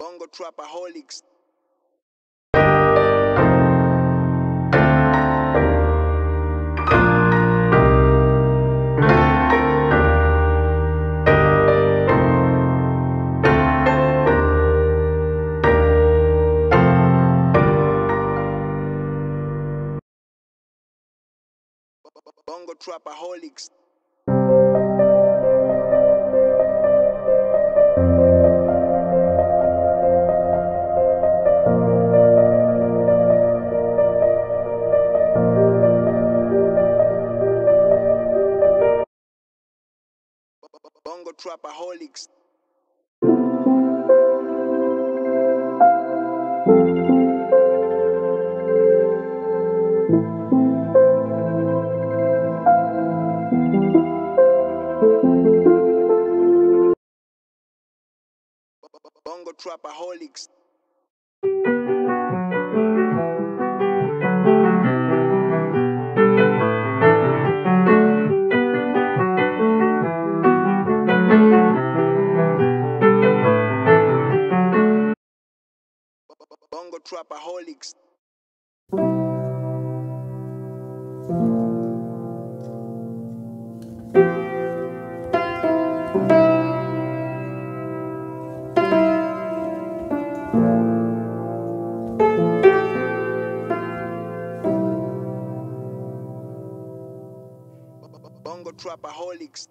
Bongo Trapaholics. Bongo Trapaholics. Bongo Trapaholics. Bongo Trapaholics. Bongo Trapaholics. Bongo Trapaholics.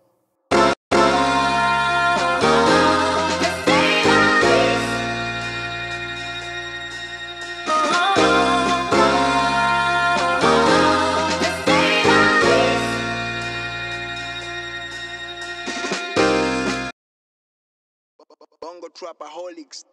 Bongo Trapaholics.